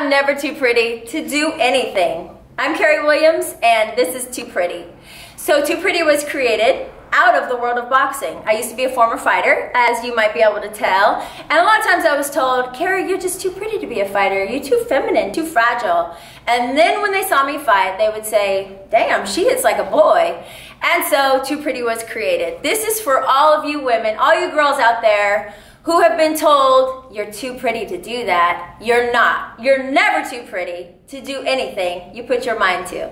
I'm never too pretty to do anything. I'm Carrie Williams, and this is Too Pretty. So, Too Pretty was created out of the world of boxing. I used to be a former fighter, as you might be able to tell. And a lot of times I was told, Carrie, you're just too pretty to be a fighter. You're too feminine, too fragile. And then when they saw me fight, they would say, damn, she hits like a boy. And so Too Pretty was created. This is for all of you women, all you girls out there who have been told you're too pretty to do that. You're not. You're never too pretty to do anything you put your mind to.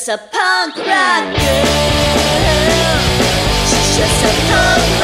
Just a punk rock girl. She's just a punk